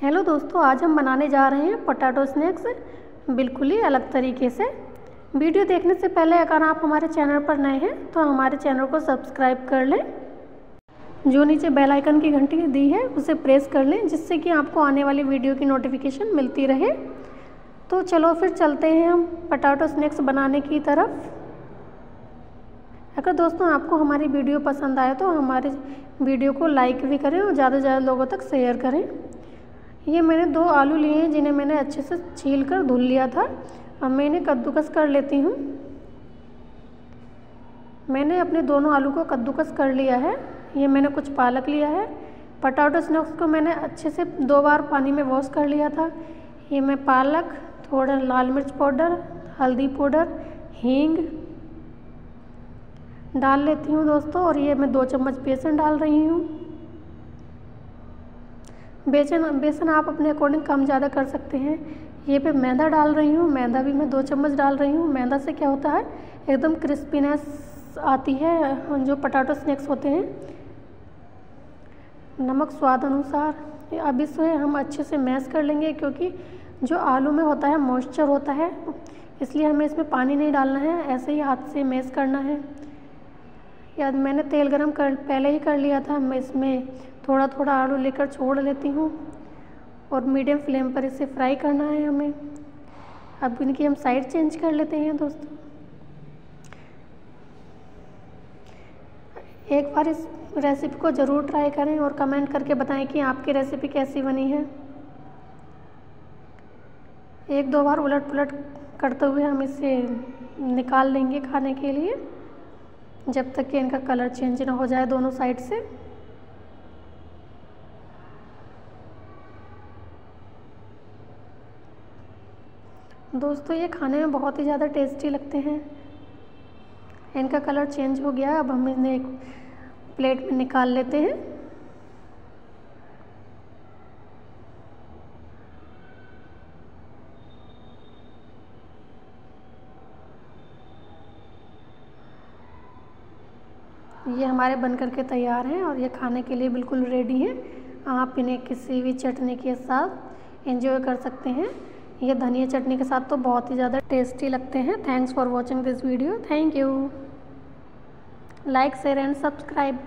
Hello दोस्तों, आज हम बनाने जा रहे हैं पोटैटो स्नैक्स बिल्कुल ही अलग तरीके से। वीडियो देखने से पहले अगर आप हमारे चैनल पर नए हैं तो हमारे चैनल को सब्सक्राइब कर लें। जो नीचे बेल आइकन की घंटी दी है, उसे प्रेस कर लें, जिससे कि आपको आने वाली वीडियो की नोटिफिकेशन मिलती रहे। तो चलो फिर चलते हैं हम पोटैटो स्नैक्स बनाने की तरफ़। अगर दोस्तों आपको हमारी वीडियो पसंद आए तो हमारे वीडियो को लाइक भी करें और ज़्यादा से ज़्यादा लोगों तक शेयर करें। ये मैंने दो आलू लिए हैं, जिन्हें मैंने अच्छे से छील कर धुल लिया था। अब मैं इन्हें कद्दूकस कर लेती हूँ। मैंने अपने दोनों आलू को कद्दूकस कर लिया है। ये मैंने कुछ पालक लिया है। पटाटो स्नैक्स को मैंने अच्छे से दो बार पानी में वॉश कर लिया था। ये मैं पालक, थोड़ा लाल मिर्च पाउडर, हल्दी पाउडर, हींग डाल लेती हूँ दोस्तों, और ये मैं दो चम्मच बेसन डाल रही हूँ। बेसन बेसन आप अपने अकॉर्डिंग कम ज़्यादा कर सकते हैं। ये पे मैदा डाल रही हूँ, मैदा भी मैं दो चम्मच डाल रही हूँ। मैदा से क्या होता है? एकदम क्रिस्पीनेस आती है जो पटाटो स्नैक्स होते हैं। नमक स्वाद अनुसार अब इसे हम अच्छे से मैश कर लेंगे क्योंकि जो आलू में होता है मॉइस्चर होता है, इसलिए हमें इसमें पानी नहीं डालना है, ऐसे ही हाथ से मैश करना है। या मैंने तेल गरम कर, पहले ही कर लिया था। मैं इसमें थोड़ा थोड़ा आलू लेकर छोड़ लेती हूँ और मीडियम फ्लेम पर इसे फ्राई करना है हमें। अब इनकी हम साइड चेंज कर लेते हैं दोस्तों। एक बार इस रेसिपी को ज़रूर ट्राई करें और कमेंट करके बताएँ कि आपकी रेसिपी कैसी बनी है। एक दो बार उलट पुलट करते हुए हम इसे निकाल लेंगे खाने के लिए। जब तक कि इनका कलर चेंज ना हो जाए दोनों साइड से। दोस्तों, ये खाने में बहुत ही ज़्यादा टेस्टी लगते हैं। इनका कलर चेंज हो गया, अब हम इन्हें एक प्लेट में निकाल लेते हैं। ये हमारे बन कर के तैयार हैं और ये खाने के लिए बिल्कुल रेडी हैं। आप इन्हें किसी भी चटनी के साथ एंजॉय कर सकते हैं। ये धनिया चटनी के साथ तो बहुत ही ज़्यादा टेस्टी लगते हैं। Thanks for watching this video thank you like share and subscribe